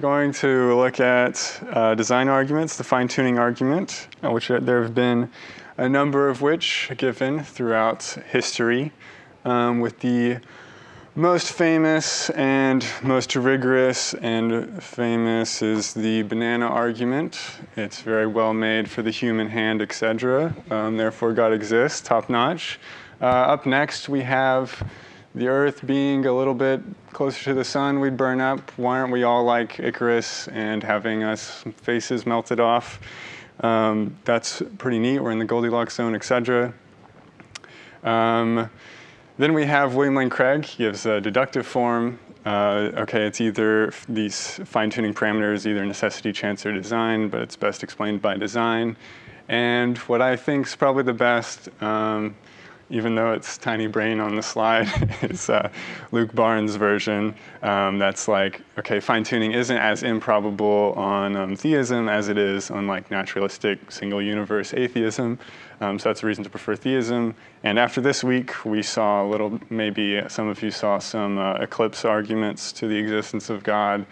we're going to look at uh, design arguments, the fine-tuning argument, uh, which there have been a number of which given throughout history, um, with the most famous and most rigorous and famous is the banana argument. It's very well made for the human hand, etc. Um, therefore, God exists, top notch. Uh, up next, we have the Earth being a little bit closer to the sun, we'd burn up. Why aren't we all like Icarus and having us faces melted off? Um, that's pretty neat. We're in the Goldilocks zone, etc. Um, then we have William Lane Craig. He gives a deductive form. Uh, okay, it's either these fine-tuning parameters, either necessity, chance, or design, but it's best explained by design. And what I think is probably the best, um, even though it's tiny brain on the slide, it's uh, Luke Barnes' version. Um, that's like, okay, fine-tuning isn't as improbable on um, theism as it is on like naturalistic single universe atheism. Um, so that's a reason to prefer theism. And after this week, we saw a little, maybe some of you saw some uh, eclipse arguments to the existence of God.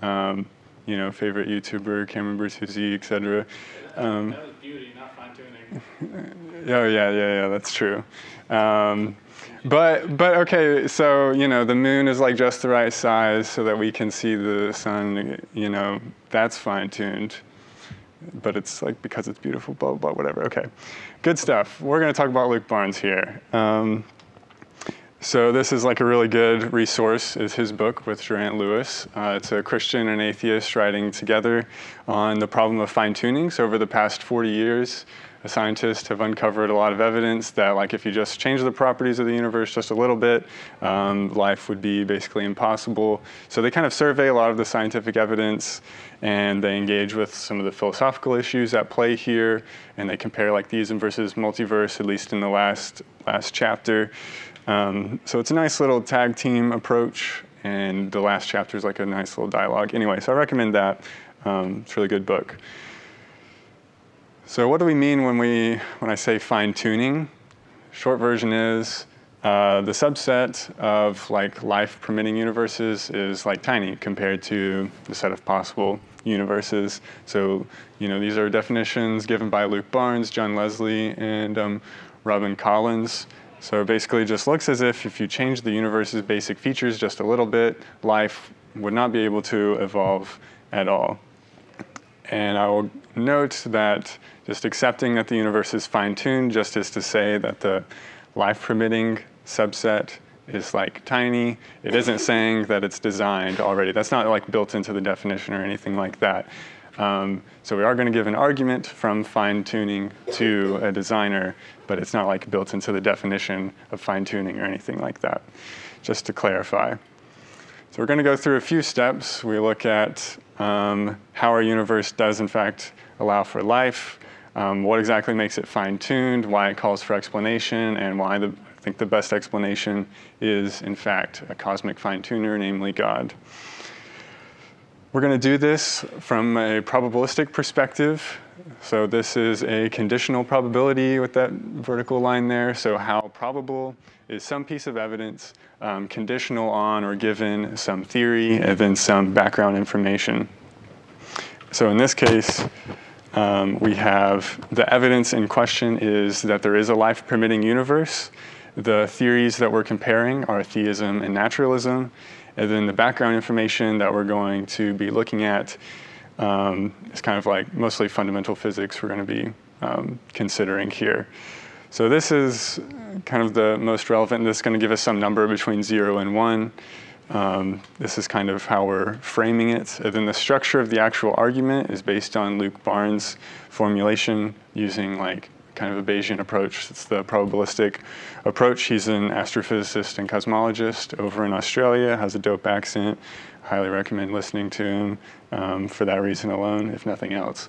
Um, you know, favorite YouTuber, Cameron Bertuzzi, etc. Um, that was beauty, not fine tuning. oh yeah, yeah, yeah. That's true. Um, but but okay, so you know the moon is like just the right size so that we can see the sun. You know that's fine tuned but it's like because it's beautiful, blah, blah, whatever. Okay, good stuff. We're going to talk about Luke Barnes here. Um, so this is like a really good resource is his book with Geraint Lewis. Uh, it's a Christian and atheist writing together on the problem of fine tuning. So over the past 40 years, scientists have uncovered a lot of evidence that like if you just change the properties of the universe just a little bit, um, life would be basically impossible. So they kind of survey a lot of the scientific evidence and they engage with some of the philosophical issues at play here and they compare like theism versus multiverse, at least in the last, last chapter. Um, so it's a nice little tag team approach and the last chapter is like a nice little dialogue. Anyway, so I recommend that. Um, it's a really good book. So what do we mean when, we, when I say fine tuning? Short version is uh, the subset of like life permitting universes is like tiny compared to the set of possible universes. So you know these are definitions given by Luke Barnes, John Leslie, and um, Robin Collins. So it basically just looks as if if you change the universe's basic features just a little bit, life would not be able to evolve at all. And I will note that just accepting that the universe is fine-tuned just is to say that the life-permitting subset is like tiny. It isn't saying that it's designed already. That's not like built into the definition or anything like that. Um, so we are going to give an argument from fine-tuning to a designer, but it's not like built into the definition of fine-tuning or anything like that, just to clarify. So we're going to go through a few steps. We look at um, how our universe does in fact allow for life, um, what exactly makes it fine-tuned, why it calls for explanation, and why the, I think the best explanation is, in fact, a cosmic fine-tuner, namely God. We're going to do this from a probabilistic perspective. So this is a conditional probability with that vertical line there. So how probable is some piece of evidence um, conditional on or given some theory and then some background information. So in this case, um, we have the evidence in question is that there is a life permitting universe. The theories that we're comparing are theism and naturalism. And then the background information that we're going to be looking at um, is kind of like mostly fundamental physics we're going to be um, considering here. So this is kind of the most relevant. This is going to give us some number between 0 and 1. Um, this is kind of how we're framing it. And then the structure of the actual argument is based on Luke Barnes' formulation using like kind of a Bayesian approach. It's the probabilistic approach. He's an astrophysicist and cosmologist over in Australia, has a dope accent. Highly recommend listening to him um, for that reason alone, if nothing else.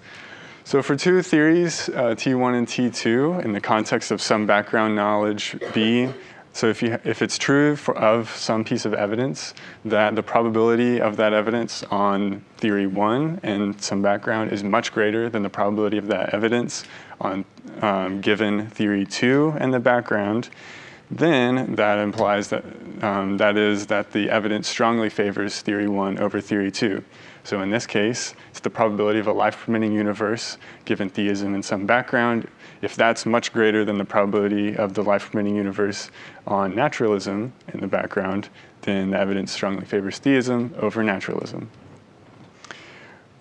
So for two theories, uh, T1 and T2, in the context of some background knowledge B, so if, you, if it's true for, of some piece of evidence that the probability of that evidence on theory one and some background is much greater than the probability of that evidence on um, given theory two and the background, then that implies that um, that is that the evidence strongly favors theory one over theory two. So in this case, it's the probability of a life-permitting universe given theism in some background. If that's much greater than the probability of the life-permitting universe on naturalism in the background, then the evidence strongly favors theism over naturalism.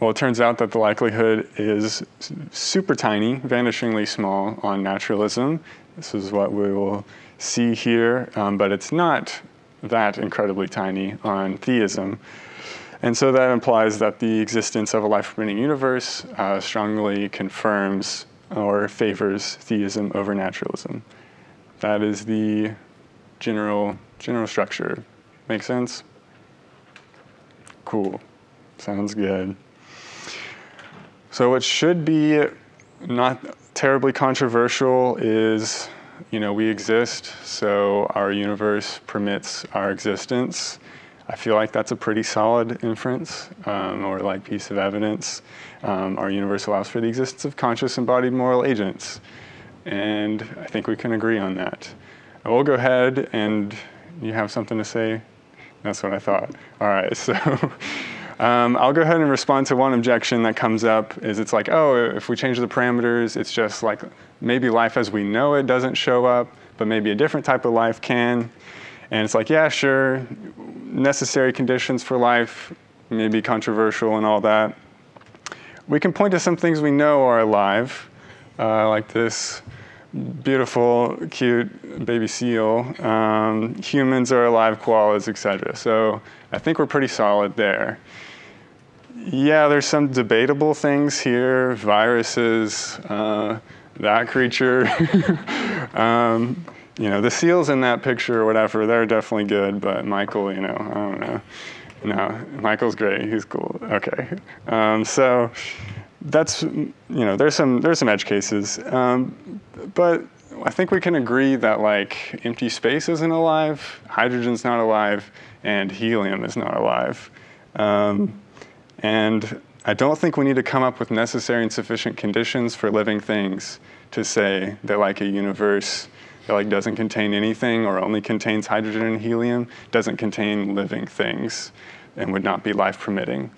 Well, it turns out that the likelihood is super tiny, vanishingly small on naturalism. This is what we will see here, um, but it's not that incredibly tiny on theism. And so that implies that the existence of a life permitting universe uh, strongly confirms or favors theism over naturalism. That is the general, general structure. Make sense? Cool. Sounds good. So what should be not terribly controversial is, you know, we exist, so our universe permits our existence. I feel like that's a pretty solid inference um, or like piece of evidence. Um, our universe allows for the existence of conscious embodied moral agents. And I think we can agree on that. I will go ahead and you have something to say? That's what I thought. All right, so Um, I'll go ahead and respond to one objection that comes up is it's like, oh, if we change the parameters, it's just like maybe life as we know it doesn't show up, but maybe a different type of life can. And it's like, yeah, sure, necessary conditions for life may be controversial and all that. We can point to some things we know are alive, uh, like this beautiful, cute baby seal. Um, humans are alive, koalas, etc. So I think we're pretty solid there. Yeah, there's some debatable things here. Viruses, uh, that creature. um, you know, the seals in that picture or whatever, they're definitely good, but Michael, you know, I don't know. No, Michael's great. He's cool. Okay. Um, so that's, you know, there's some, there's some edge cases. Um, but I think we can agree that like empty space isn't alive, hydrogen's not alive, and helium is not alive. Um, and I don't think we need to come up with necessary and sufficient conditions for living things to say that like a universe that like doesn't contain anything or only contains hydrogen and helium doesn't contain living things and would not be life permitting.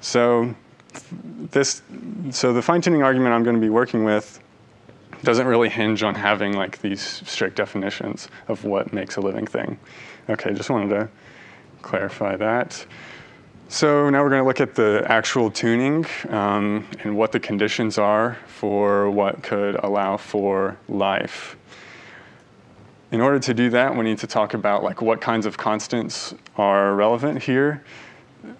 So this so the fine-tuning argument I'm going to be working with doesn't really hinge on having like these strict definitions of what makes a living thing. Okay, just wanted to clarify that. So now we're going to look at the actual tuning um, and what the conditions are for what could allow for life. In order to do that, we need to talk about like what kinds of constants are relevant here.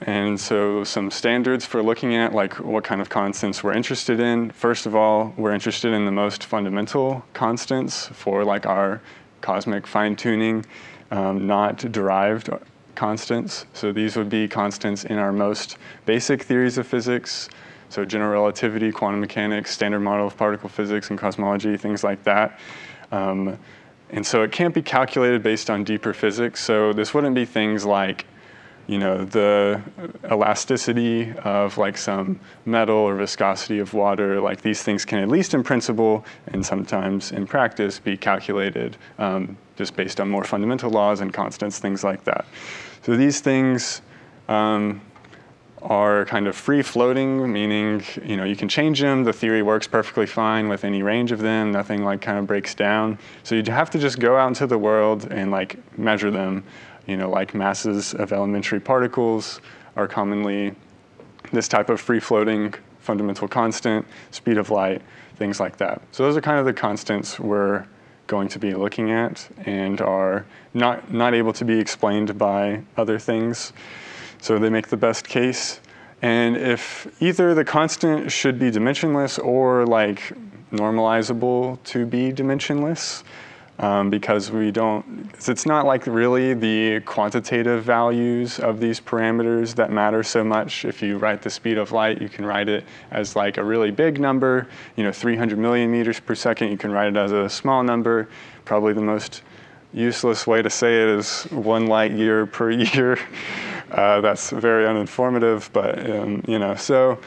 And so some standards for looking at like what kind of constants we're interested in. First of all, we're interested in the most fundamental constants for like our cosmic fine tuning, um, not derived constants. So these would be constants in our most basic theories of physics. So general relativity, quantum mechanics, standard model of particle physics and cosmology, things like that. Um, and so it can't be calculated based on deeper physics. So this wouldn't be things like, you know, the elasticity of like some metal or viscosity of water. Like these things can, at least in principle and sometimes in practice, be calculated um, just based on more fundamental laws and constants, things like that. So these things um, are kind of free floating, meaning you know you can change them. The theory works perfectly fine with any range of them. Nothing like kind of breaks down. So you have to just go out into the world and like measure them. You know, like masses of elementary particles are commonly this type of free floating fundamental constant, speed of light, things like that. So those are kind of the constants we're going to be looking at and are not, not able to be explained by other things. So they make the best case. And if either the constant should be dimensionless or like normalizable to be dimensionless, um, because we don't, it's not like really the quantitative values of these parameters that matter so much. If you write the speed of light, you can write it as like a really big number, you know, 300 million meters per second. You can write it as a small number. Probably the most useless way to say it is one light year per year. Uh, that's very uninformative, but um, you know, so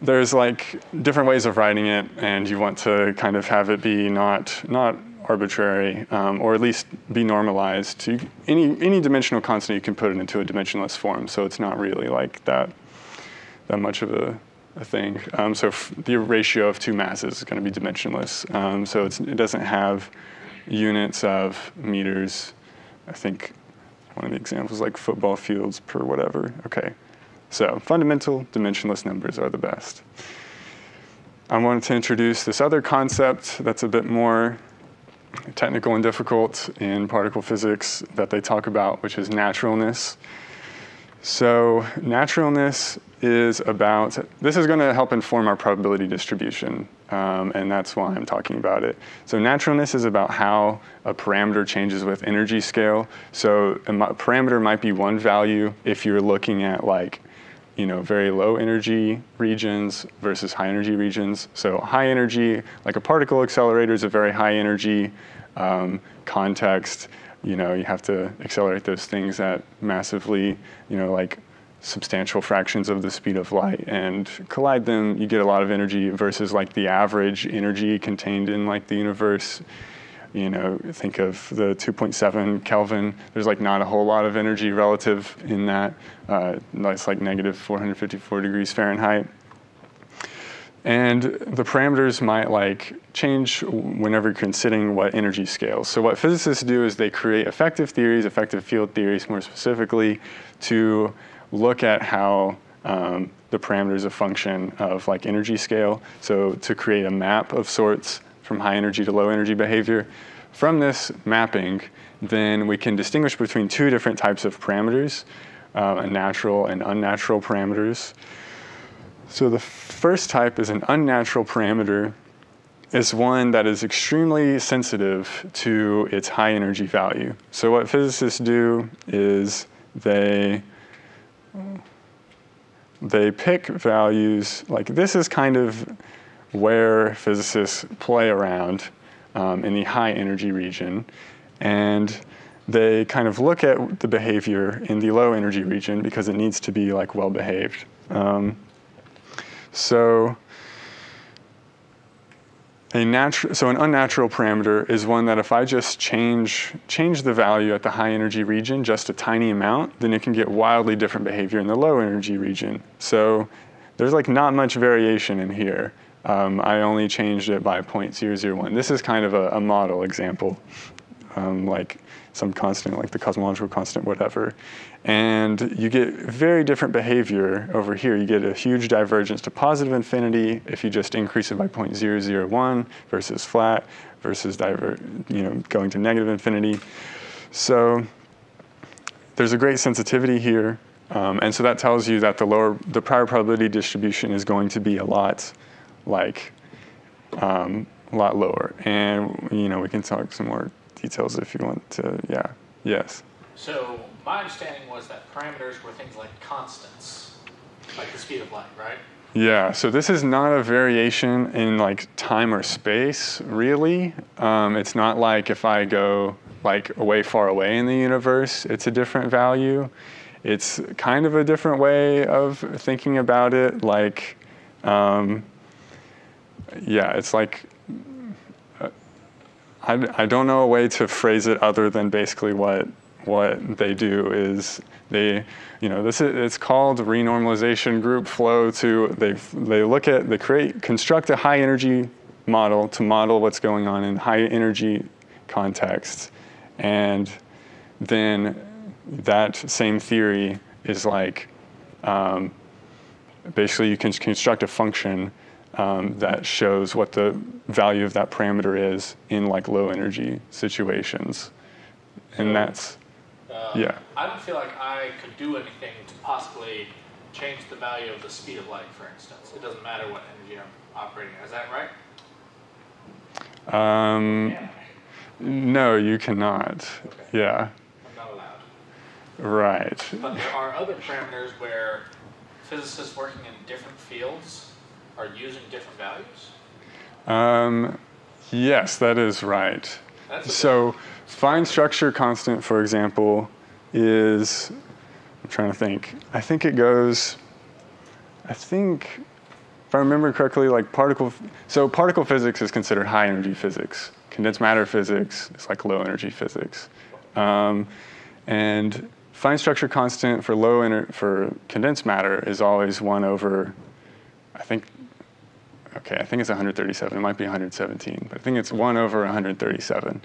there's like different ways of writing it, and you want to kind of have it be not not arbitrary, um, or at least be normalized to any, any dimensional constant, you can put it into a dimensionless form. So it's not really like that. that much of a, a thing. Um, so the ratio of two masses is going to be dimensionless. Um, so it doesn't have units of meters. I think one of the examples like football fields per whatever. Okay, so fundamental dimensionless numbers are the best. I wanted to introduce this other concept that's a bit more technical and difficult in particle physics that they talk about, which is naturalness. So, naturalness is about this is going to help inform our probability distribution, um, and that's why I'm talking about it. So, naturalness is about how a parameter changes with energy scale. So, a parameter might be one value if you're looking at like you know, very low energy regions versus high energy regions. So high energy, like a particle accelerator is a very high energy um, context. You know, you have to accelerate those things at massively, you know, like substantial fractions of the speed of light and collide them, you get a lot of energy versus like the average energy contained in like the universe you know, think of the 2.7 Kelvin. There's like not a whole lot of energy relative in that. Uh, that's like negative 454 degrees Fahrenheit. And the parameters might like change whenever you're considering what energy scales. So what physicists do is they create effective theories, effective field theories more specifically, to look at how um, the parameters of function of like energy scale. So to create a map of sorts from high energy to low energy behavior. From this mapping, then we can distinguish between two different types of parameters, uh, natural and unnatural parameters. So the first type is an unnatural parameter is one that is extremely sensitive to its high energy value. So what physicists do is they they pick values like this is kind of where physicists play around um, in the high energy region. And they kind of look at the behavior in the low energy region because it needs to be like well behaved. Um, so a natural, so an unnatural parameter is one that if I just change change the value at the high energy region just a tiny amount, then it can get wildly different behavior in the low energy region. So there's like not much variation in here. Um, I only changed it by 0.001. This is kind of a, a model example, um, like some constant, like the cosmological constant, whatever. And you get very different behavior over here. You get a huge divergence to positive infinity if you just increase it by 0.001 versus flat versus diver, you know, going to negative infinity. So there's a great sensitivity here. Um, and so that tells you that the lower, the prior probability distribution is going to be a lot like um, a lot lower. And you know, we can talk some more details if you want to. Yeah. Yes. So my understanding was that parameters were things like constants, like the speed of light, right? Yeah, so this is not a variation in like time or space, really. Um, it's not like if I go like away far away in the universe, it's a different value. It's kind of a different way of thinking about it. Like, um, yeah, it's like uh, I, I don't know a way to phrase it other than basically what what they do is they you know this is it's called renormalization group flow to they they look at they create construct a high energy model to model what's going on in high energy contexts. And then that same theory is like um, basically you can construct a function um, that shows what the value of that parameter is in like low energy situations. And that's, uh, yeah. I don't feel like I could do anything to possibly change the value of the speed of light, for instance. It doesn't matter what energy I'm operating at. Is that right? Um, yeah. No, you cannot. Okay. Yeah. I'm not allowed. Right. But there are other parameters where physicists working in different fields are using different values? Um, yes, that is right. so fine structure constant, for example, is, I'm trying to think, I think it goes, I think, if I remember correctly, like particle, so particle physics is considered high energy physics. Condensed matter physics is like low energy physics. Um, and fine structure constant for low for condensed matter is always one over, I think, okay, I think it's 137. It might be 117, but I think it's one over 137.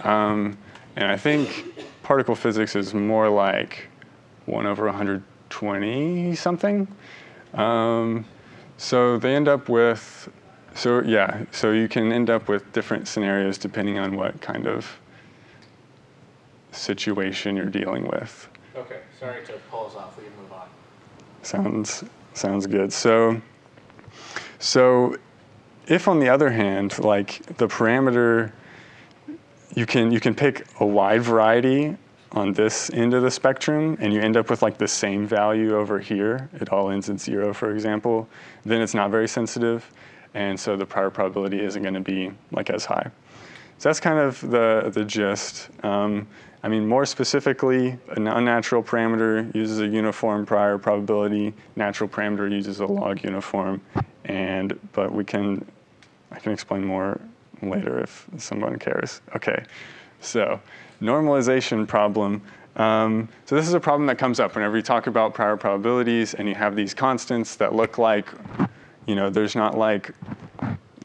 Um, and I think particle physics is more like one over 120 something. Um, so they end up with, so yeah, so you can end up with different scenarios depending on what kind of situation you're dealing with. Okay, sorry to pull us off. We can move on. Sounds sounds good. So so if on the other hand, like the parameter you can you can pick a wide variety on this end of the spectrum and you end up with like the same value over here, it all ends in zero, for example, then it's not very sensitive. And so the prior probability isn't going to be like as high. So that's kind of the, the gist. Um, I mean, more specifically, an unnatural parameter uses a uniform prior probability. Natural parameter uses a log uniform. And, but we can, I can explain more later if someone cares. Okay, so normalization problem. Um, so this is a problem that comes up whenever you talk about prior probabilities and you have these constants that look like, you know, there's not like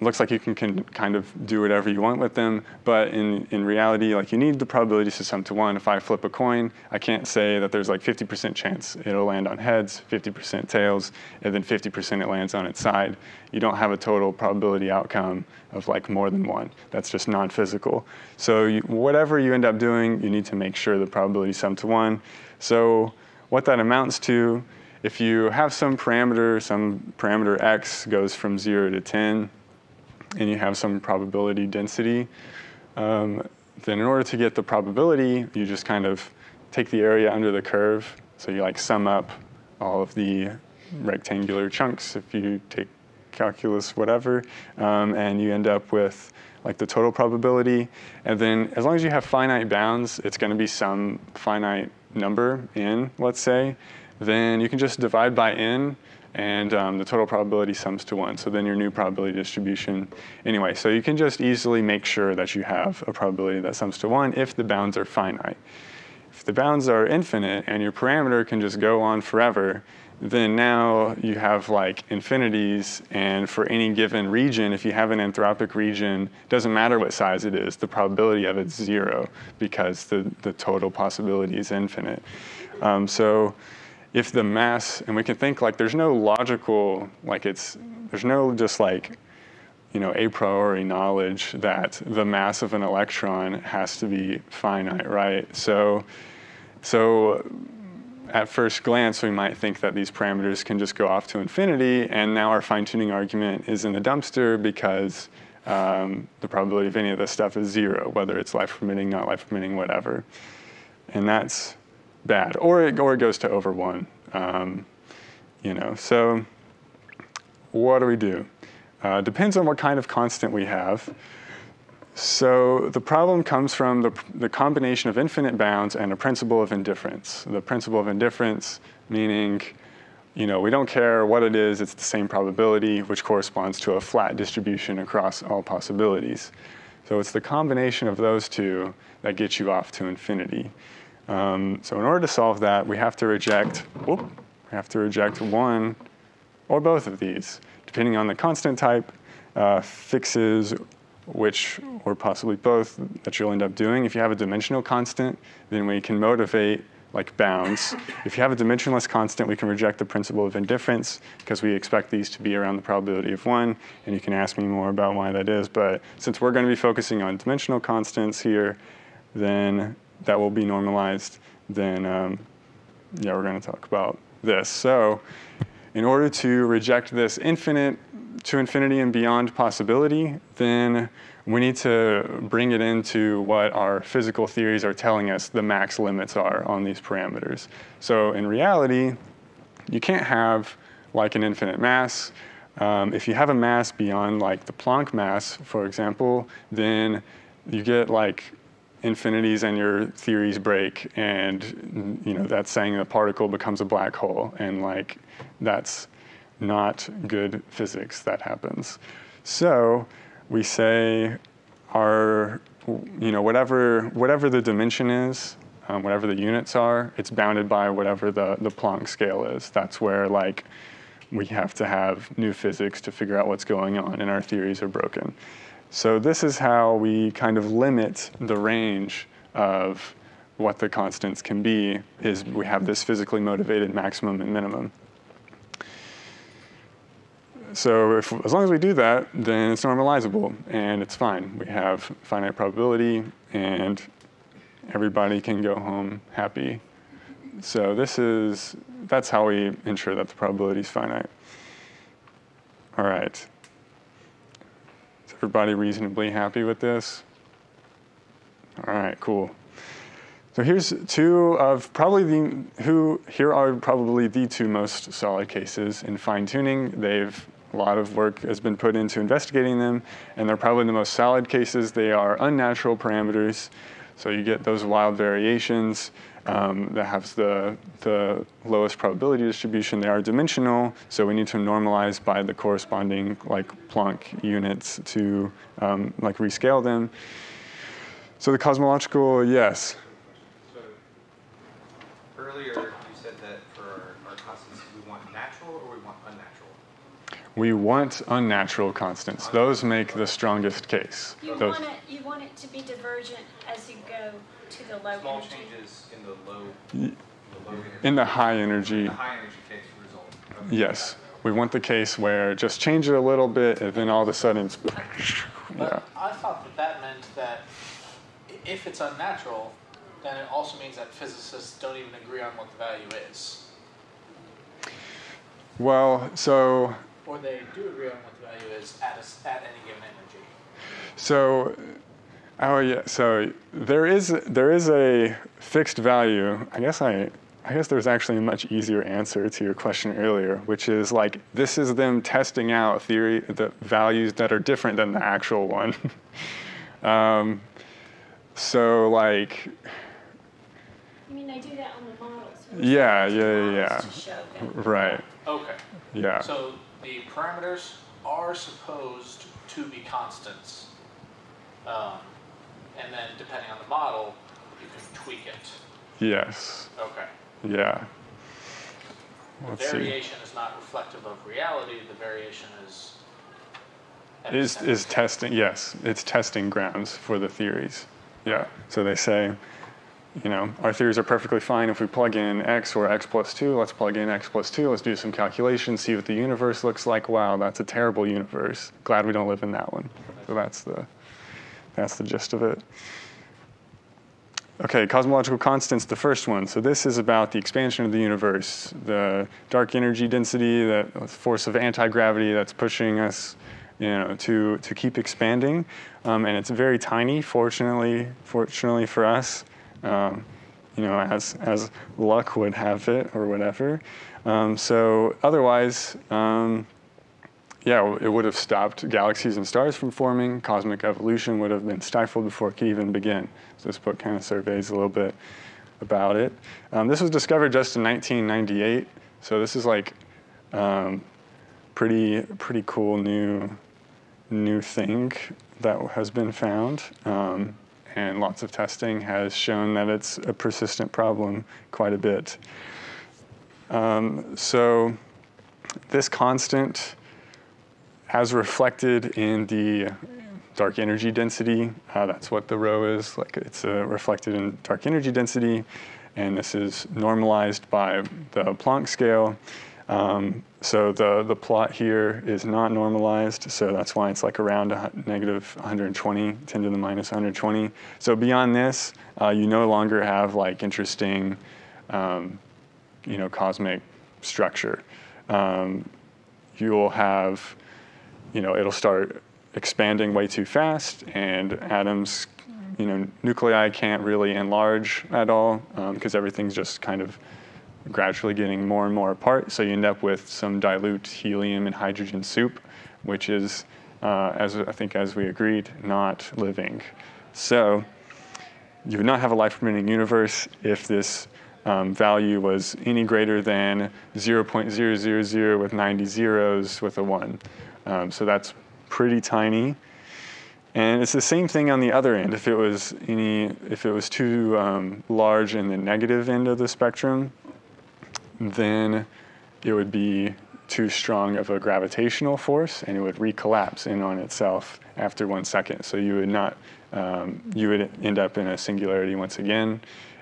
looks like you can, can, kind of do whatever you want with them, but in, in reality, like you need the probability system to one. If I flip a coin, I can't say that there's like 50% chance it'll land on heads, 50% tails, and then 50% it lands on its side. You don't have a total probability outcome of like more than one. That's just non-physical. So you, whatever you end up doing, you need to make sure the probability sum to one. So what that amounts to, if you have some parameter, some parameter x goes from zero to 10, and you have some probability density, um, then in order to get the probability, you just kind of take the area under the curve. So you like sum up all of the rectangular chunks if you take calculus, whatever, um, and you end up with like the total probability. And then as long as you have finite bounds, it's going to be some finite number in, let's say, then you can just divide by n and um, the total probability sums to one. So then your new probability distribution. Anyway, so you can just easily make sure that you have a probability that sums to one if the bounds are finite. If the bounds are infinite and your parameter can just go on forever, then now you have like infinities and for any given region, if you have an anthropic region, doesn't matter what size it is, the probability of it's zero because the, the total possibility is infinite. Um, so if the mass, and we can think like there's no logical, like it's, there's no just like, you know, a priori knowledge that the mass of an electron has to be finite, right? So, so at first glance, we might think that these parameters can just go off to infinity, and now our fine-tuning argument is in the dumpster because um, the probability of any of this stuff is zero, whether it's life-permitting, not life-permitting, whatever. And that's bad, or it, or it goes to over one. Um, you know, so what do we do? Uh, depends on what kind of constant we have. So the problem comes from the, the combination of infinite bounds and a principle of indifference. The principle of indifference meaning, you know, we don't care what it is, it's the same probability, which corresponds to a flat distribution across all possibilities. So it's the combination of those two that gets you off to infinity. Um, so in order to solve that, we have to reject, whoop, we have to reject one or both of these, depending on the constant type, uh, fixes which, or possibly both, that you'll end up doing. If you have a dimensional constant, then we can motivate like bounds. If you have a dimensionless constant, we can reject the principle of indifference because we expect these to be around the probability of one, and you can ask me more about why that is. But since we're going to be focusing on dimensional constants here, then that will be normalized, then um, yeah, we're going to talk about this. So in order to reject this infinite to infinity and beyond possibility, then we need to bring it into what our physical theories are telling us the max limits are on these parameters. So in reality, you can't have like an infinite mass. Um, if you have a mass beyond like the Planck mass, for example, then you get like infinities and your theories break and you know that's saying the particle becomes a black hole and like that's not good physics that happens so we say our you know whatever whatever the dimension is um, whatever the units are, it's bounded by whatever the, the Planck scale is. That's where like we have to have new physics to figure out what's going on and our theories are broken. So this is how we kind of limit the range of what the constants can be is we have this physically motivated maximum and minimum. So if, as long as we do that, then it's normalizable and it's fine. We have finite probability and everybody can go home happy. So this is, that's how we ensure that the probability is finite. All right. Everybody reasonably happy with this? All right, cool. So here's two of probably the, who, here are probably the two most solid cases in fine tuning. They've, a lot of work has been put into investigating them, and they're probably the most solid cases. They are unnatural parameters, so you get those wild variations um, that have the, the lowest probability distribution. They are dimensional, so we need to normalize by the corresponding like Planck units to um, like rescale them. So the cosmological, yes. So earlier you said that for our, our constants we want natural or we want unnatural. We want unnatural constants. Those make the strongest case. You Those, want it, you want it to be divergent as you go to the low Small energy. changes in the low, the low energy. in the high energy, the high energy case result. Okay. yes. We want the case where just change it a little bit and then all of a sudden it's, But yeah. I thought that that meant that if it's unnatural, then it also means that physicists don't even agree on what the value is. Well, so Or they do agree on what the value is at, a s at any given energy. So, oh yeah. So there is there is a fixed value. I guess I I guess there's actually a much easier answer to your question earlier, which is like this is them testing out theory the values that are different than the actual one. um, so like I mean, they do that on the models. Yeah, They yeah, yeah, models to show that. right, Okay. yeah, So the parameters are supposed to be constants. Um, and then depending on the model, you can tweak it. yes, Okay. yeah. The Let's see. variation is not reflective of reality, the variation is. is is testing yes it's testing grounds for the theories yeah so they say you know our theories are perfectly fine if we plug in x or x plus 2 let's plug in x plus 2 let's do some calculations see what the universe looks like wow that's a terrible universe glad we don't live in that one so that's the that's the gist of it Okay, cosmological constants, the first one. So this is about the expansion of the universe, the dark energy density, the force of anti-gravity that's pushing us, you know, to, to keep expanding. Um, and it's very tiny, fortunately, fortunately for us, um, you know, as, as luck would have it or whatever. Um, so otherwise, um, yeah, it would have stopped galaxies and stars from forming. Cosmic evolution would have been stifled before it could even begin. So this book kind of surveys a little bit about it. Um, this was discovered just in 1998, so this is like um, pretty pretty cool new new thing that has been found. Um, and lots of testing has shown that it's a persistent problem quite a bit. Um, so this constant as reflected in the dark energy density. Uh, that's what the rho is. Like it's uh, reflected in dark energy density, and this is normalized by the Planck scale. Um, so the the plot here is not normalized, so that's why it's like around negative 120, 10 to the minus 120. So beyond this, uh, you no longer have like interesting, um, you know, cosmic structure. Um, you'll have you know, it'll start expanding way too fast, and atoms, you know, nuclei can't really enlarge at all because everything's just kind of gradually getting more and more apart. So you end up with some dilute helium and hydrogen soup, which is, uh, as I think, as we agreed, not living. So you would not have a life permitting universe if this um, value was any greater than 0.000 with 90 zeros with a 1. Um, so that's pretty tiny. And it's the same thing on the other end. If it was any, if it was too um, large in the negative end of the spectrum, then it would be too strong of a gravitational force, and it would recollapse in on itself after one second. So you would not, um, you would end up in a singularity once again,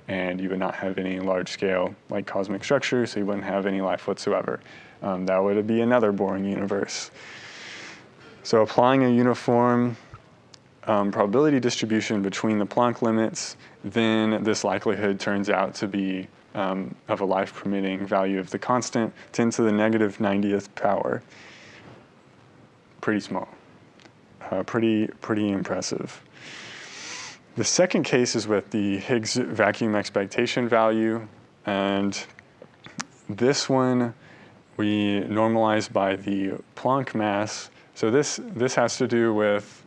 and you would not have any large scale like cosmic structure. So you wouldn't have any life whatsoever. Um, that would be another boring universe. So applying a uniform um, probability distribution between the Planck limits, then this likelihood turns out to be um, of a life permitting value of the constant 10 to the negative 90th power. Pretty small. Uh, pretty, pretty impressive. The second case is with the Higgs vacuum expectation value, and this one we normalize by the Planck mass. So this, this has to do with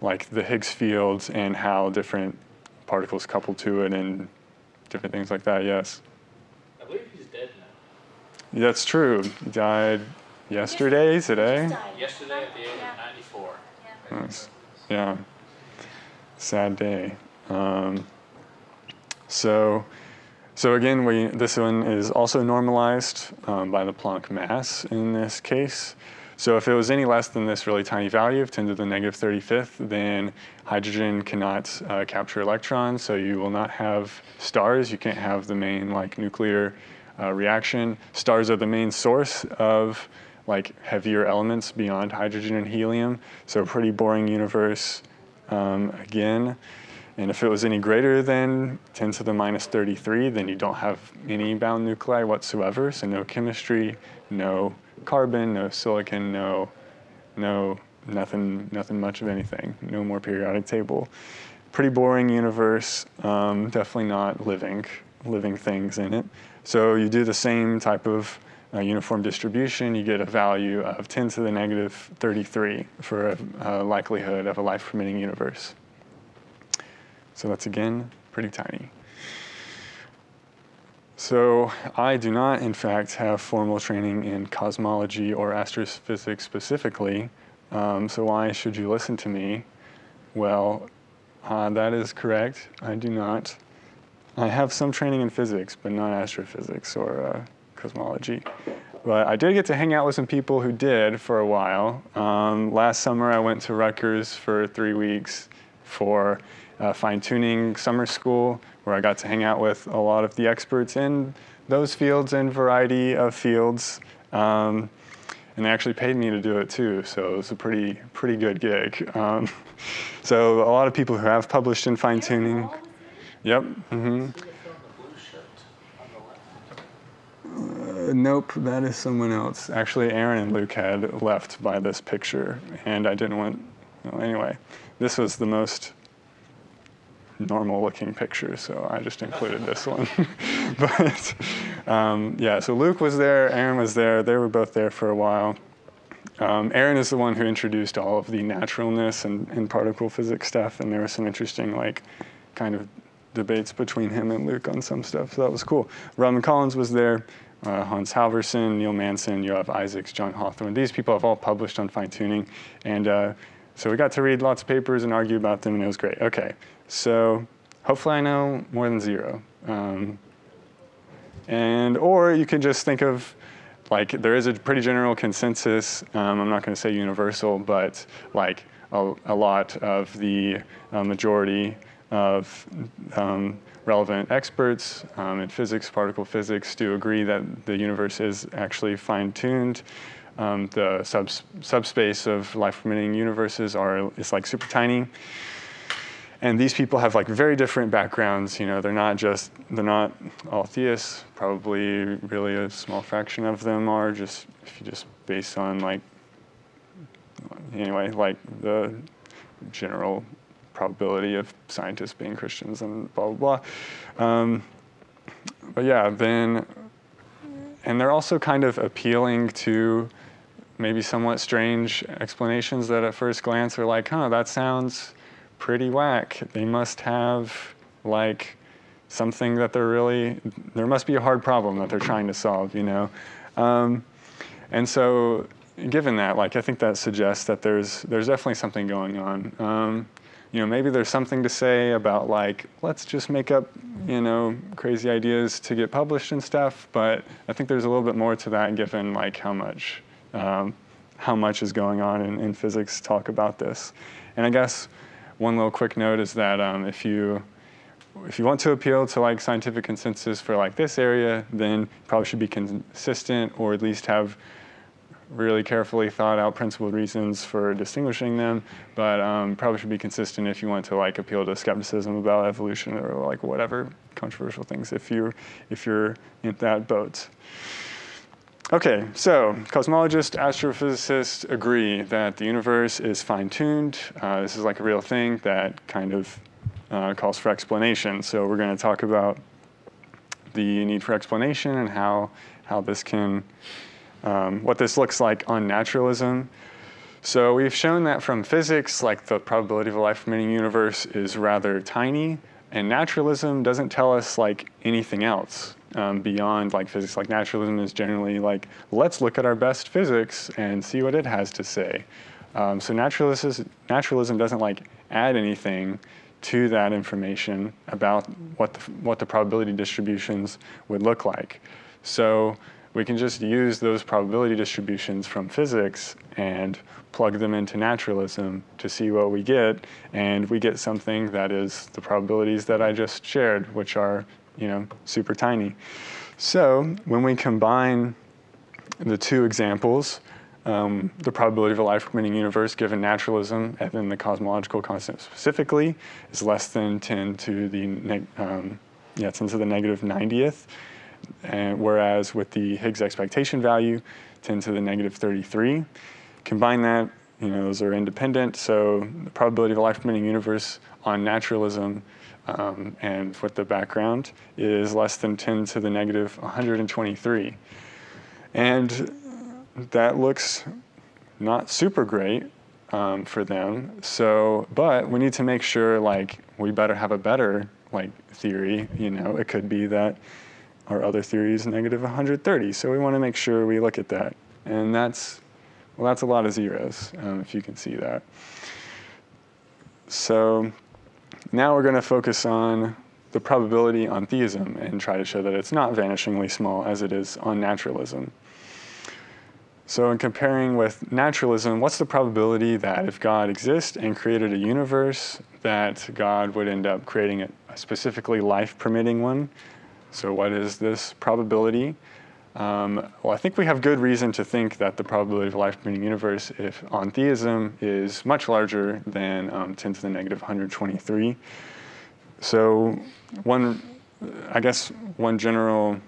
like the Higgs fields and how different particles couple to it and different things like that, yes. I believe he's dead now. That's true. He died yesterday, today. Died. Yesterday at the age Yeah. of 94. Yeah. Nice. Yeah. Sad day. Um, so, so again, we this one is also normalized um, by the Planck mass in this case. So if it was any less than this really tiny value of 10 to the negative 35th, then hydrogen cannot uh, capture electrons, so you will not have stars. You can't have the main like nuclear uh, reaction. Stars are the main source of like heavier elements beyond hydrogen and helium. So pretty boring universe um, again. And if it was any greater than 10 to the minus 33, then you don't have any bound nuclei whatsoever. So no chemistry, no carbon, no silicon, no, no, nothing, nothing much of anything. No more periodic table. Pretty boring universe. Um, definitely not living, living things in it. So you do the same type of uniform distribution, you get a value of 10 to the negative 33 for a, a likelihood of a life permitting universe. So that's again pretty tiny. So I do not, in fact, have formal training in cosmology or astrophysics specifically. Um, so why should you listen to me? Well, uh, that is correct. I do not. I have some training in physics, but not astrophysics or uh, cosmology. But I did get to hang out with some people who did for a while. Um, last summer, I went to Rutgers for three weeks for uh, fine tuning summer school, where I got to hang out with a lot of the experts in those fields and variety of fields. Um, and they actually paid me to do it too, so it was a pretty pretty good gig. Um, so a lot of people who have published in fine tuning. Yep. hmm See the film The Blue Shirt on the left? Uh, nope, that is someone else. Actually, Aaron and Luke had left by this picture, and I didn't want. Well, anyway, this was the most normal-looking picture, so I just included this one. but um, yeah, so Luke was there, Aaron was there. They were both there for a while. Um, Aaron is the one who introduced all of the naturalness and, and particle physics stuff, and there were some interesting, like, kind of debates between him and Luke on some stuff. So that was cool. Robin Collins was there, uh, Hans Halvorson, Neil Manson, Yoaav Isaacs, John Hawthorne. These people have all published on fine tuning, and uh, so we got to read lots of papers and argue about them, and it was great. Okay, so hopefully I know more than zero. Um, and or you can just think of like there is a pretty general consensus. Um, I'm not going to say universal, but like a, a lot of the uh, majority of um, relevant experts um, in physics, particle physics, do agree that the universe is actually fine-tuned. Um, the subs- subspace of life-permitting universes are is like super tiny and these people have like very different backgrounds you know they're not just they're not all theists probably really a small fraction of them are just if you just based on like anyway like the general probability of scientists being christians and blah blah blah um, but yeah then and they're also kind of appealing to maybe somewhat strange explanations that at first glance are like huh that sounds pretty whack. They must have like something that they're really, there must be a hard problem that they're trying to solve, you know? Um, and so given that, like I think that suggests that there's there's definitely something going on. Um, you know, maybe there's something to say about like let's just make up you know crazy ideas to get published and stuff. But I think there's a little bit more to that, given like how much um, how much is going on in, in, physics talk about this. And I guess one little quick note is that um, if you if you want to appeal to like scientific consensus for like this area, then probably should be consistent or at least have really carefully thought out principled reasons for distinguishing them, but um, probably should be consistent if you want to like appeal to skepticism about evolution or like whatever controversial things if you if you're in that boat. Okay, so cosmologists, astrophysicists agree that the universe is fine-tuned. Uh, this is like a real thing that kind of uh, calls for explanation. So we're going to talk about the need for explanation and how how this can um, what this looks like on naturalism. So we've shown that from physics, like the probability of a life-permitting universe is rather tiny, and naturalism doesn't tell us like anything else um, beyond like physics. Like naturalism is generally like, let's look at our best physics and see what it has to say. Um, so naturalism, naturalism doesn't like add anything to that information about what the, what the probability distributions would look like. So we can just use those probability distributions from physics and plug them into naturalism to see what we get, and we get something that is the probabilities that I just shared, which are you know super tiny. So when we combine the two examples, um, the probability of a life-permitting universe given naturalism and then the cosmological constant specifically is less than 10 to the um, yeah 10 to the negative 90th and whereas with the Higgs expectation value, 10 to the negative 33. Combine that, you know, those are independent, so the probability of a life-permitting universe on naturalism um, and with the background is less than 10 to the negative 123. And that looks not super great um, for them. So, but we need to make sure like we better have a better like theory. You know, it could be that our other theory is negative 130. So we want to make sure we look at that. And that's, well, that's a lot of zeros, um, if you can see that. So now we're going to focus on the probability on theism and try to show that it's not vanishingly small as it is on naturalism. So in comparing with naturalism, what's the probability that if God exists and created a universe, that God would end up creating a specifically life-permitting one so what is this probability? Um, well, I think we have good reason to think that the probability of a life-permitting universe if on theism is much larger than um, 10 to the negative 123. So one, I guess one general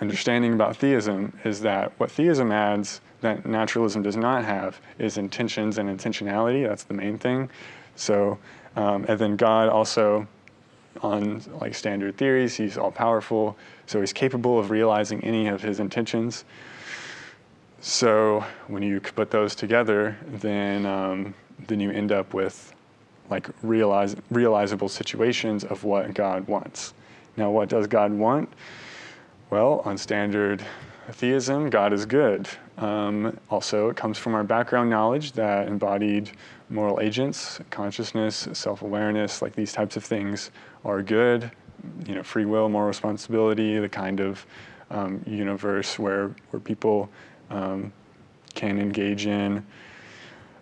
understanding about theism is that what theism adds that naturalism does not have is intentions and intentionality. That's the main thing. So, um, and then God also on like standard theories. He's all powerful, so he's capable of realizing any of his intentions. So when you put those together, then um, then you end up with like realize, realizable situations of what God wants. Now, what does God want? Well, on standard theism, God is good. Um, also, it comes from our background knowledge that embodied moral agents, consciousness, self-awareness, like these types of things are good. You know, free will, moral responsibility, the kind of um, universe where where people um, can engage in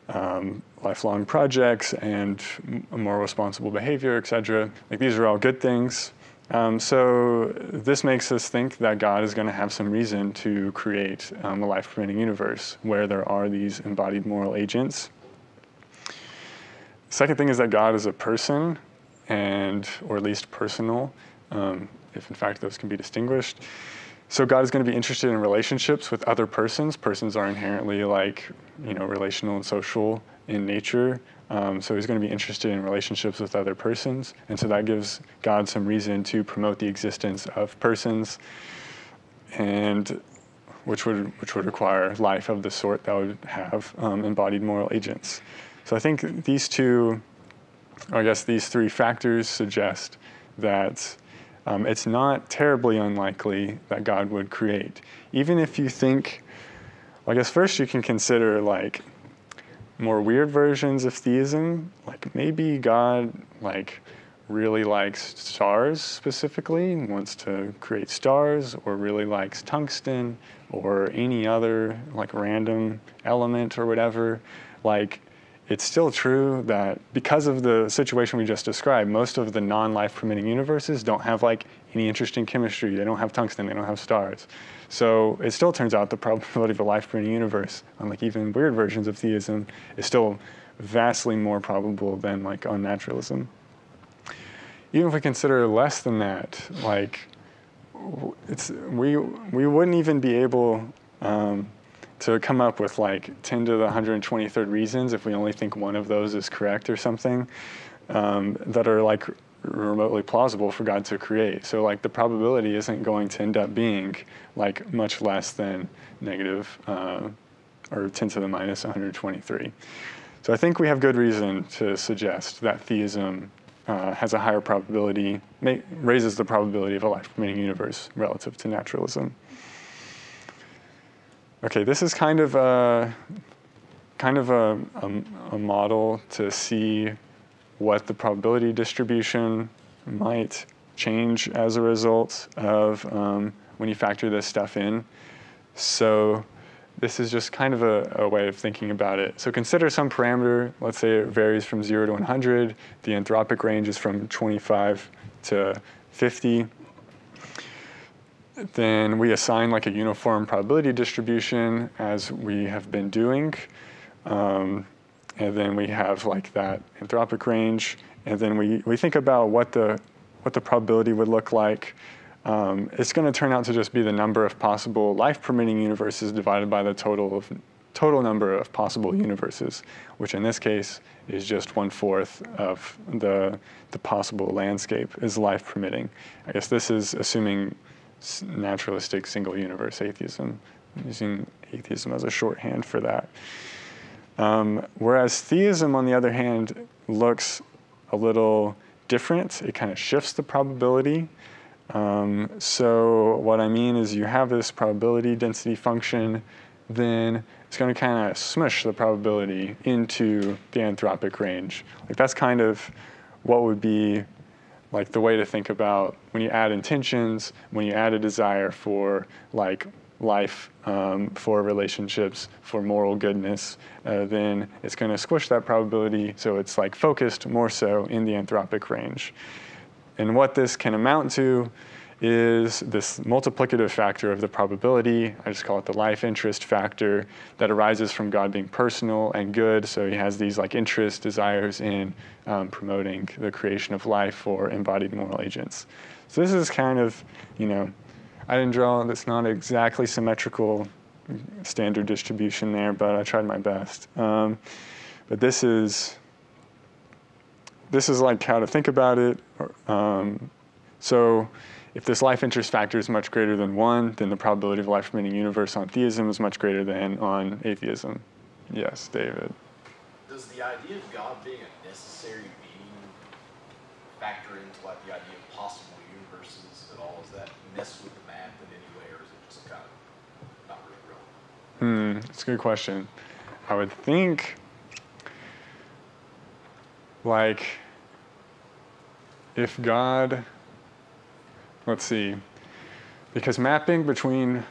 um, lifelong projects and more responsible behavior, etc. Like these are all good things. Um, so this makes us think that God is going to have some reason to create um, a life-permitting universe where there are these embodied moral agents. Second thing is that God is a person, and or at least personal, um, if in fact those can be distinguished. So God is going to be interested in relationships with other persons. Persons are inherently like you know relational and social in nature. Um, so he's going to be interested in relationships with other persons, and so that gives God some reason to promote the existence of persons, and which would which would require life of the sort that would have um, embodied moral agents. So I think these two, I guess these three factors suggest that um, it's not terribly unlikely that God would create, even if you think I guess first you can consider like more weird versions of theism, like maybe God like really likes stars specifically, wants to create stars, or really likes tungsten, or any other like random element or whatever. Like it's still true that because of the situation we just described, most of the non-life permitting universes don't have like any interesting chemistry. They don't have tungsten. They don't have stars. So it still turns out the probability of a life permitting universe, unlike even weird versions of theism, is still vastly more probable than like on naturalism. Even if we consider less than that, like it's we we wouldn't even be able um, to come up with like 10 to the 123rd reasons if we only think one of those is correct or something um, that are like remotely plausible for God to create. So like the probability isn't going to end up being like much less than negative, uh, or 10 to the minus 123. So I think we have good reason to suggest that theism uh, has a higher probability, may, raises the probability of a life-permitting universe relative to naturalism. Okay, this is kind of a kind of a, a, a, model to see what the probability distribution might change as a result of um, when you factor this stuff in. So this is just kind of a, a, way of thinking about it. So consider some parameter, let's say it varies from 0 to 100. The anthropic range is from 25 to 50 then we assign like a uniform probability distribution as we have been doing. Um, and then we have like that anthropic range. And then we, we think about what the, what the probability would look like. Um, it's going to turn out to just be the number of possible life permitting universes divided by the total of total number of possible universes, which in this case is just one fourth of the, the possible landscape is life permitting. I guess this is assuming naturalistic single universe atheism, using atheism as a shorthand for that. Um, whereas theism, on the other hand, looks a little different. It kind of shifts the probability. Um, so what I mean is you have this probability density function, then it's going to kind of smush the probability into the anthropic range. Like that's kind of what would be like the way to think about when you add intentions, when you add a desire for like life, um, for relationships, for moral goodness, uh, then it's going to squish that probability so it's like focused more so in the anthropic range. And what this can amount to is this multiplicative factor of the probability. I just call it the life interest factor that arises from God being personal and good. So he has these like interest, desires in um, promoting the creation of life for embodied moral agents. So this is kind of, you know, I didn't draw, that's not exactly symmetrical standard distribution there, but I tried my best. Um, but this is, this is like how to think about it. Um, so if this life interest factor is much greater than one, then the probability of life permitting universe on theism is much greater than on atheism. Yes, David. Does the idea of God being a necessary being factor into like the idea of possible universes at all? Does that mess with the math in any way, or is it just kind of not really relevant? Hmm, it's a good question. I would think, like, if God let's see, because mapping between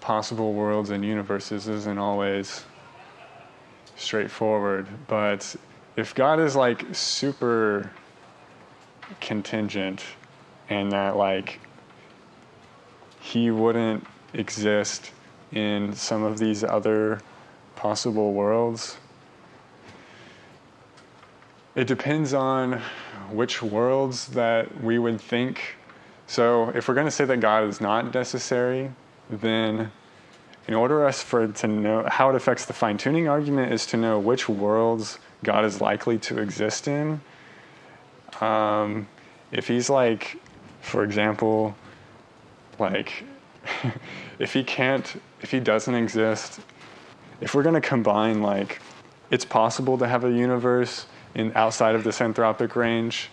possible worlds and universes isn't always straightforward, but if God is like super contingent and that like he wouldn't exist in some of these other possible worlds, it depends on which worlds that we would think. So if we're going to say that God is not necessary, then in order us for to know how it affects the fine tuning argument is to know which worlds God is likely to exist in. Um, if he's like, for example, like if he can't, if he doesn't exist, if we're going to combine like it's possible to have a universe in outside of this anthropic range,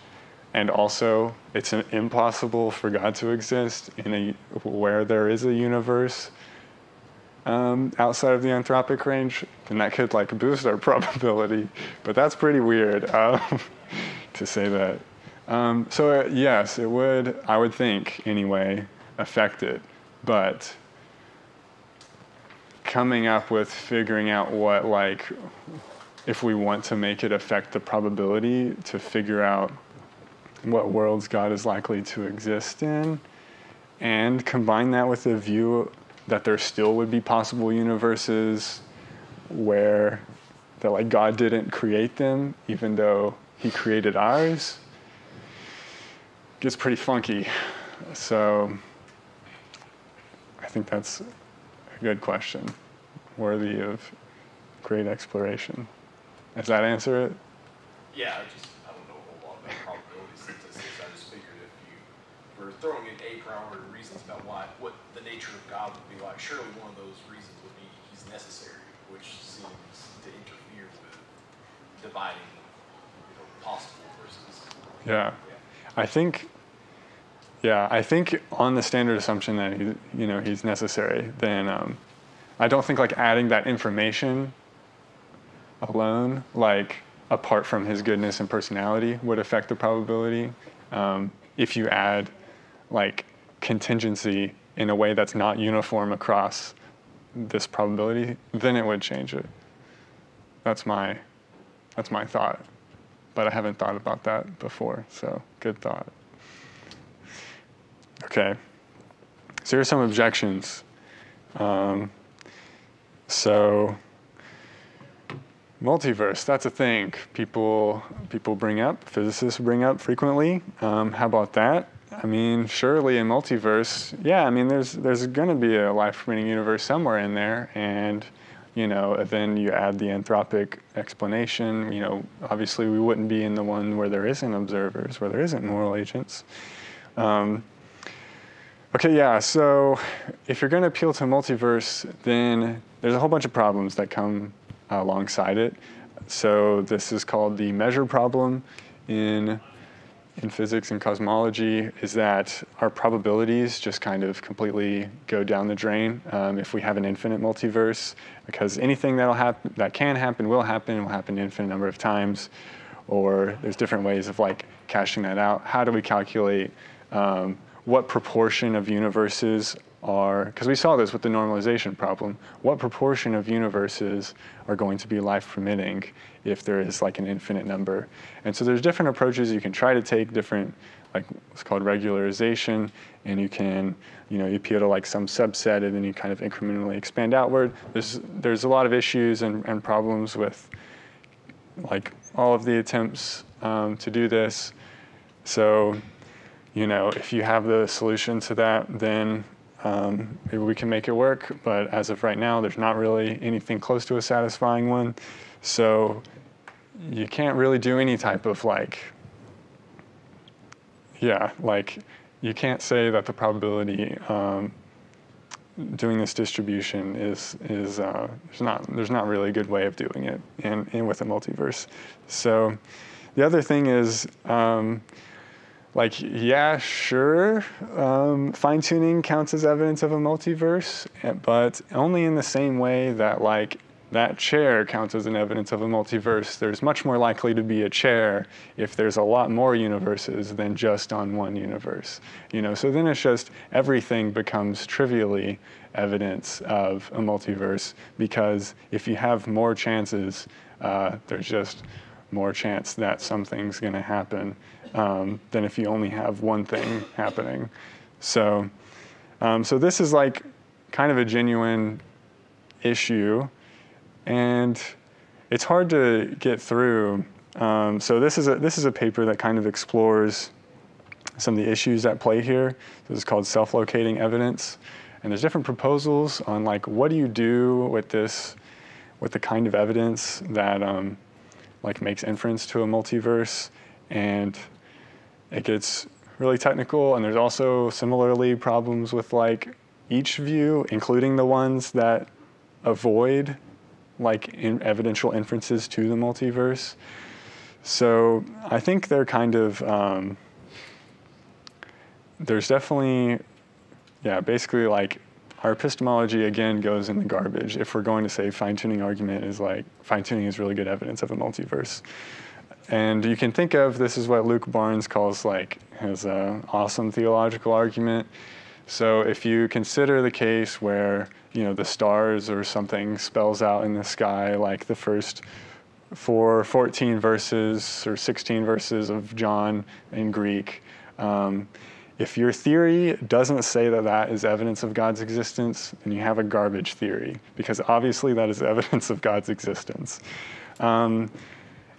and also it's impossible for God to exist in a where there is a universe. um, outside of the anthropic range, then that could like boost our probability. But that's pretty weird um, to say that. Um, so uh, yes, it would. I would think anyway affect it, but coming up with figuring out what like if we want to make it affect the probability to figure out what worlds God is likely to exist in and combine that with the view that there still would be possible universes where that like God didn't create them even though he created ours gets pretty funky. So I think that's a good question worthy of great exploration. Does that answer it? Yeah, just I don't know a whole lot about probability statistics. I just figured if you were reasons about why what the nature of God would be like, surely one of those reasons would be he's necessary, which seems to interfere with dividing you know, possible versus yeah yeah. I think, yeah, I think on the standard assumption that he, you know, he's necessary, then um, I don't think like adding that information alone, like apart from his goodness and personality, would affect the probability. Um, if you add like contingency in a way that's not uniform across this probability, then it would change it. That's my, that's my thought but I haven't thought about that before. So good thought. Okay. So here are some objections. Um, so multiverse, that's a thing people people bring up, physicists bring up frequently. Um, how about that? I mean, surely in multiverse, yeah. I mean, there's there's going to be a life-permitting universe somewhere in there, and you know, then you add the anthropic explanation. You know, obviously we wouldn't be in the one where there isn't observers, where there isn't moral agents. Um, okay, yeah. So if you're going to appeal to multiverse, then there's a whole bunch of problems that come alongside it. So this is called the measure problem in in physics and cosmology is that our probabilities just kind of completely go down the drain um, if we have an infinite multiverse because anything that'll happen that can happen will happen will happen an infinite number of times or there's different ways of like cashing that out. How do we calculate um, what proportion of universes are because we saw this with the normalization problem what proportion of universes are going to be life permitting if there is like an infinite number? And so there's different approaches you can try to take different like what's called regularization and you can you know you appeal to like some subset and then you kind of incrementally expand outward. There's there's a lot of issues and, and problems with like all of the attempts um, to do this. So you know if you have the solution to that then um, maybe we can make it work, but as of right now, there's not really anything close to a satisfying one. So you can't really do any type of like, yeah, like you can't say that the probability um, doing this distribution is is uh, there's not there's not really a good way of doing it in, in with a multiverse. So the other thing is. Um, like, yeah, sure, um, fine tuning counts as evidence of a multiverse, eh, but only in the same way that, like, that chair counts as an evidence of a multiverse. There's much more likely to be a chair if there's a lot more universes than just on one universe. You know, so then it's just everything becomes trivially evidence of a multiverse because if you have more chances, uh, there's just more chance that something's going to happen um, than if you only have one thing happening. So, um, so this is like kind of a genuine issue, and it's hard to get through. Um, so this is a this is a paper that kind of explores some of the issues at play here. This is called self-locating evidence, and there's different proposals on like what do you do with this, with the kind of evidence that um, like makes inference to a multiverse, and it gets really technical. And there's also similarly problems with like each view, including the ones that avoid like in evidential inferences to the multiverse. So I think they're kind of um, there's definitely yeah basically like our epistemology again goes in the garbage if we're going to say fine tuning argument is like fine tuning is really good evidence of a multiverse. And you can think of this is what Luke Barnes calls like his uh, awesome theological argument. So if you consider the case where you know the stars or something spells out in the sky like the first for 14 verses or 16 verses of John in Greek. Um, if your theory doesn't say that that is evidence of God's existence, then you have a garbage theory, because obviously that is evidence of God's existence. Um,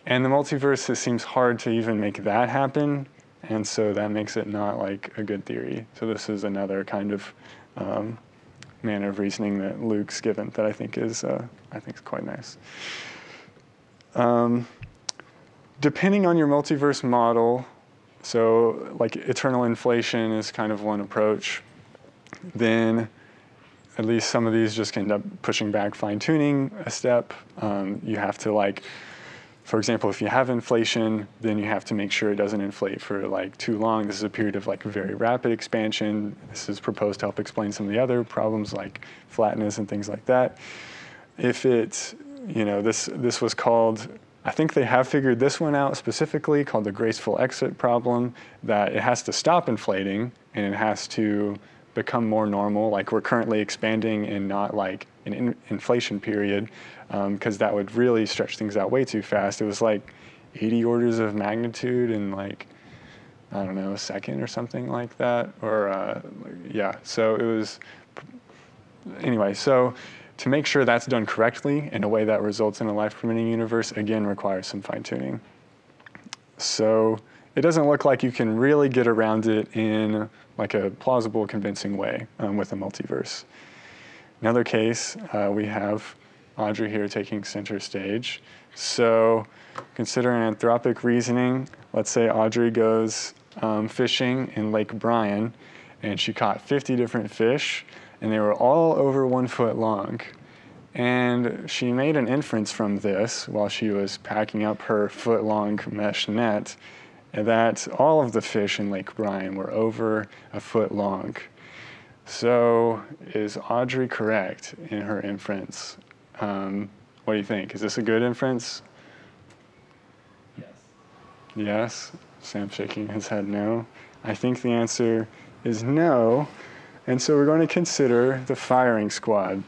and the multiverse, it seems hard to even make that happen, and so that makes it not like a good theory. So this is another kind of um, manner of reasoning that Luke's given that I think is uh, I think is quite nice. Um, depending on your multiverse model, so like eternal inflation is kind of one approach. Then at least some of these just end up pushing back fine tuning a step. Um, you have to like, for example, if you have inflation, then you have to make sure it doesn't inflate for like too long. This is a period of like very rapid expansion. This is proposed to help explain some of the other problems like flatness and things like that. If it, you know, this this was called I think they have figured this one out specifically called the graceful exit problem that it has to stop inflating and it has to become more normal. Like we're currently expanding and not like an in- inflation period because um, that would really stretch things out way too fast. It was like 80 orders of magnitude in like, I don't know, a second or something like that. Or, uh, yeah, so it was, anyway, so to make sure that's done correctly in a way that results in a life permitting universe, again, requires some fine tuning. So it doesn't look like you can really get around it in like a plausible, convincing way um, with a multiverse. Another case, uh, we have Audrey here taking center stage. So consider an anthropic reasoning. Let's say Audrey goes um, fishing in Lake Bryan and she caught 50 different fish and they were all over one foot long. And she made an inference from this while she was packing up her foot long mesh net that all of the fish in Lake Bryan were over a foot long. So, is Audrey correct in her inference? Um, what do you think? Is this a good inference? Yes. Yes? Sam shaking his head no. I think the answer is no. And so we're going to consider the firing squad.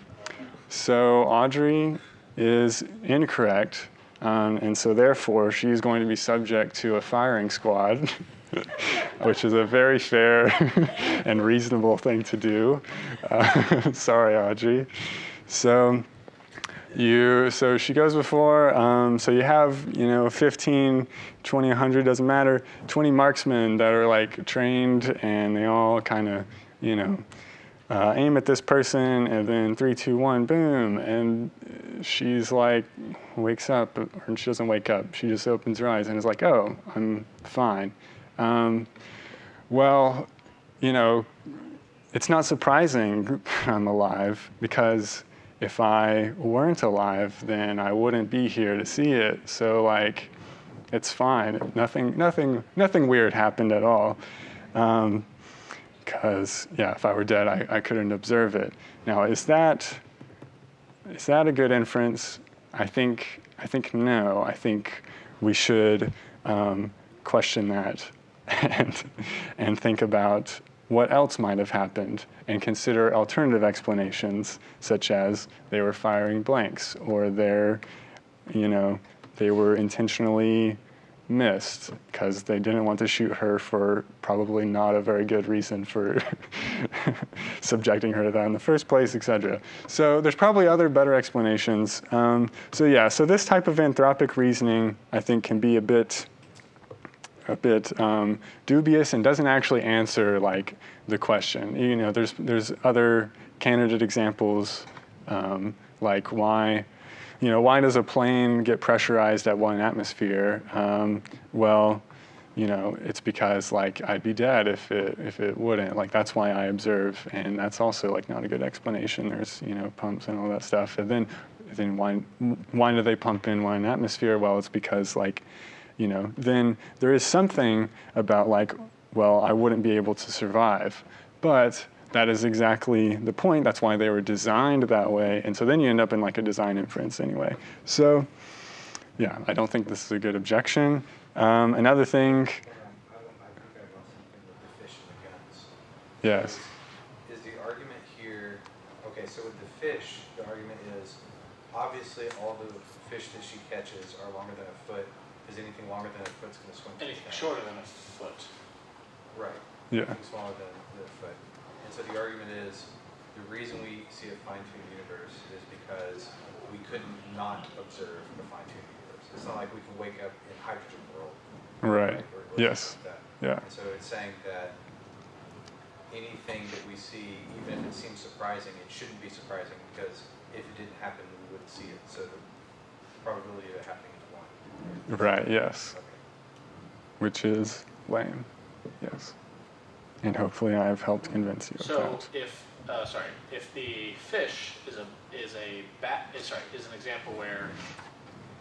So Audrey is incorrect, um, and so therefore she's going to be subject to a firing squad, which is a very fair and reasonable thing to do. Uh, sorry, Audrey. So you so she goes before um, so you have you know 15 20 100 doesn't matter 20 marksmen that are like trained and they all kind of you know, uh, aim at this person, and then three, two, one, boom. And she's like, wakes up, or she doesn't wake up. She just opens her eyes and is like, oh, I'm fine. Um, well, you know, it's not surprising I'm alive because if I weren't alive, then I wouldn't be here to see it. So like, it's fine. Nothing, nothing, nothing weird happened at all. Um, because yeah, if I were dead, I, I couldn't observe it. Now, is that is that a good inference? I think I think no. I think we should um, question that and and think about what else might have happened and consider alternative explanations, such as they were firing blanks or they're, you know, they were intentionally missed because they didn't want to shoot her for probably not a very good reason for subjecting her to that in the first place, etc. So there's probably other better explanations. Um, so yeah, so this type of anthropic reasoning I think can be a bit a bit um, dubious and doesn't actually answer like the question. You know, there's there's other candidate examples um, like why you know, why does a plane get pressurized at one atmosphere? Um, well, you know, it's because like I'd be dead if it if it wouldn't. Like that's why I observe, and that's also like not a good explanation. There's you know pumps and all that stuff, and then then why why do they pump in one atmosphere? Well, it's because like, you know, then there is something about like, well, I wouldn't be able to survive, but that is exactly the point. That's why they were designed that way. And so then you end up in like a design inference anyway. So, yeah, I don't think this is a good objection. Um, another thing, yes, Is the argument here, okay, so with the fish, the argument is, obviously all the fish that she catches are longer than a foot, because anything longer than a foot's gonna swim to the Anything tank. shorter than a foot. Right. yeah, Anything smaller than, than a foot. And so the argument is, the reason we see a fine-tuned universe is because we couldn't not observe a fine-tuned universe. It's not like we can wake up in a hydrogen world. right, Or- or yes, something like that. yeah, And so it's saying that anything that we see, even if it seems surprising, it shouldn't be surprising because if it didn't happen, we wouldn't see it. So the probability of it happening is one. Right, yes, which is lame, yes. And hopefully I've helped convince you of So that. if, uh, sorry, if the fish is a, is a bat, is, sorry, is an example where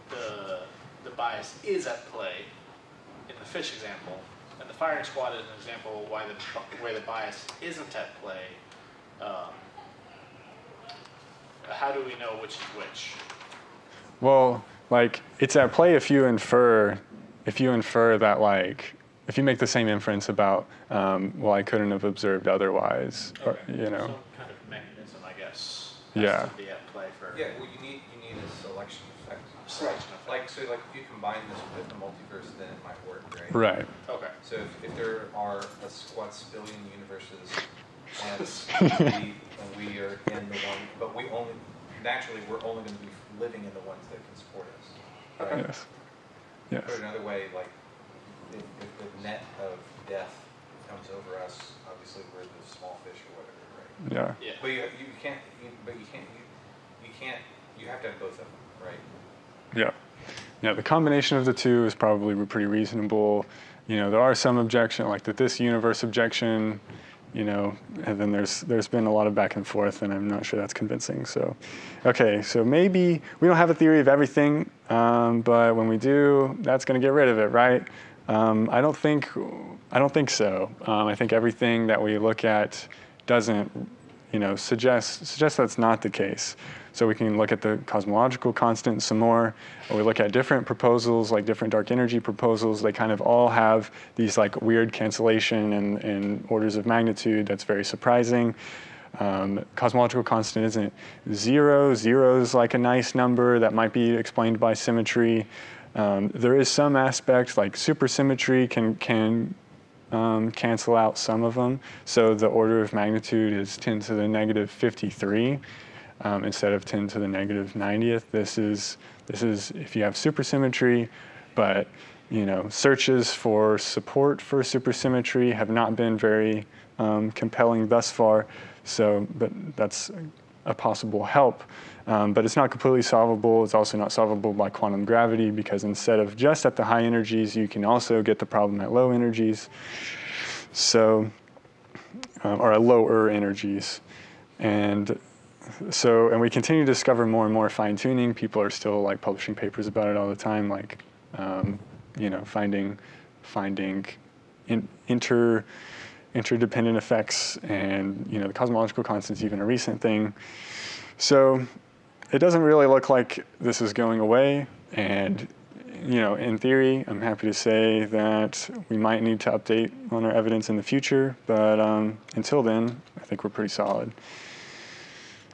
the, the bias is at play in the fish example, and the firing squad is an example why the, where the bias isn't at play, um, how do we know which is which? Well, like it's at play if you infer, if you infer that like, if you make the same inference about, um, well, I couldn't have observed otherwise, or, you know, Some kind of mechanism, I guess. has Yeah. To be at play for. Yeah, well, you need, you need a selection effect. Selection effect. Like, so like if you combine this with the multiverse, then it might work, right? right, Okay. So if, if there are a squad billion universes and we, and we are in the one, but we only, naturally, we're only gonna be living in the ones that can support us. right? yes, yes, Put another way, like, if, if the net of death comes over us, obviously we're the small fish or whatever, right? yeah, Yeah. But you, you can't, you, but you can't, you, you can't, you have to have both of them, right? yeah. Yeah, the combination of the two is probably pretty reasonable. You know, there are some objection, like that this universe objection, you know, and then there's there's been a lot of back and forth, and I'm not sure that's convincing. So, okay, so maybe we don't have a theory of everything, um, but when we do, that's going to get rid of it, right? Um, I don't think I don't think so. Um, I think everything that we look at doesn't, you know, suggest suggest that's not the case. So we can look at the cosmological constant some more, or we look at different proposals, like different dark energy proposals. They kind of all have these like weird cancellation and, and orders of magnitude that's very surprising. Um, cosmological constant isn't zero. Zero is like a nice number that might be explained by symmetry. Um, there is some aspect like supersymmetry can can um, cancel out some of them. So the order of magnitude is 10 to the negative 53 um, instead of 10 to the negative 90th. This is this is if you have supersymmetry, but you know searches for support for supersymmetry have not been very um, compelling thus far. So, but that's a possible help. Um, but it's not completely solvable. It's also not solvable by quantum gravity because instead of just at the high energies, you can also get the problem at low energies. So, um, or at lower energies. And so, and we continue to discover more and more fine tuning. People are still like publishing papers about it all the time, like, um, you know, finding, finding in, inter, interdependent effects and, you know, the cosmological constant's even a recent thing. So it doesn't really look like this is going away. And, you know, in theory, I'm happy to say that we might need to update on our evidence in the future. But um, until then, I think we're pretty solid.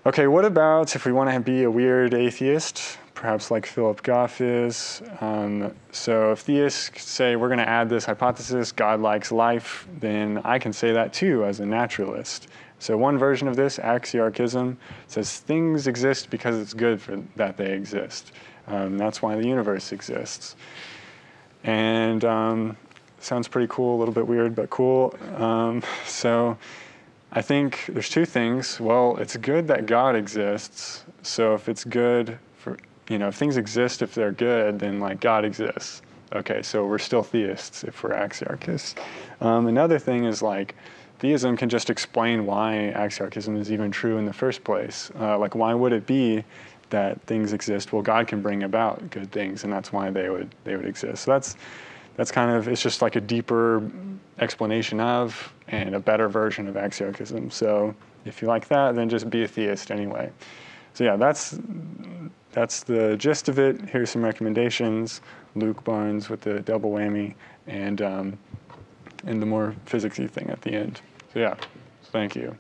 Okay, what about if we want to be a weird atheist, perhaps like Philip Goff is? Um, so if theists say we're going to add this hypothesis, God likes life, then I can say that too as a naturalist. So one version of this, axiarchism, says things exist because it's good for that they exist. Um, that's why the universe exists. And um, sounds pretty cool, a little bit weird, but cool. Um, so I think there's two things. Well, it's good that God exists. So if it's good for, you know, if things exist, if they're good, then like God exists. Okay, so we're still theists if we're axiarchists. Um, another thing is like, theism can just explain why axiarchism is even true in the first place. Uh, like, why would it be that things exist? Well, God can bring about good things, and that's why they would they would exist. So that's that's kind of it's just like a deeper explanation of and a better version of axiarchism. So if you like that, then just be a theist anyway. So yeah, that's that's the gist of it. Here's some recommendations. Luke Barnes with the double whammy, and um, and the more physicsy thing at the end. So yeah, thank you.